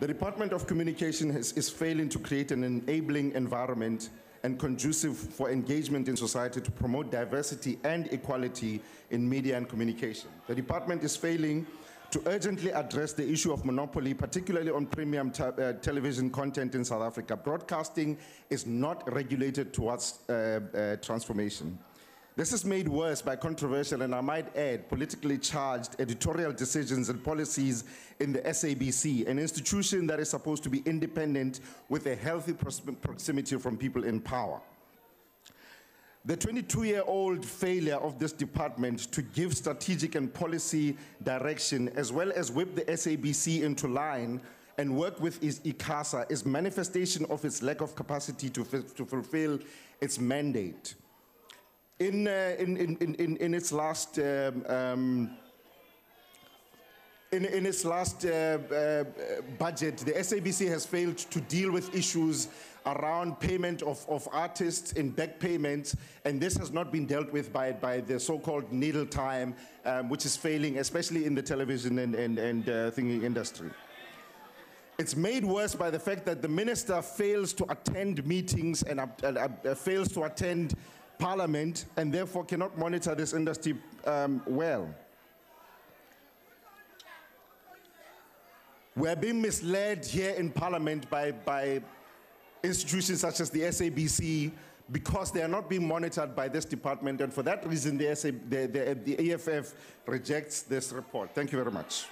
The Department of Communication has, is failing to create an enabling environment and conducive for engagement in society to promote diversity and equality in media and communication. The department is failing to urgently address the issue of monopoly, particularly on premium te- uh, television content in South Africa. Broadcasting is not regulated towards uh, uh, transformation. This is made worse by controversial and I might add politically charged editorial decisions and policies in the SABC, an institution that is supposed to be independent with a healthy proximity from people in power. The 22 year old failure of this department to give strategic and policy direction, as well as whip the SABC into line and work with ICASA, is manifestation of its lack of capacity to, to fulfill its mandate. In, uh, in, in, in- in, its last um, um, in, in its last uh, uh, budget, the SABC has failed to deal with issues around payment of, of artists in back payments, and this has not been dealt with by, by the so-called needle time, um, which is failing, especially in the television and, and, and uh, thingy industry. It's made worse by the fact that the minister fails to attend meetings and uh, fails to attend parliament, and therefore cannot monitor this industry um, well. We're being misled here in Parliament by, by institutions such as the SABC because they are not being monitored by this department, and for that reason, the, SA, the, the, the EFF rejects this report. Thank you very much.